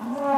Oh.